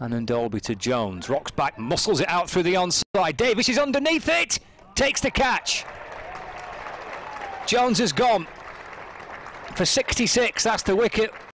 And Dalby to Jones. Rocks back, muscles it out through the onside. Davis is underneath it. Takes the catch. Jones is gone for 66. That's the wicket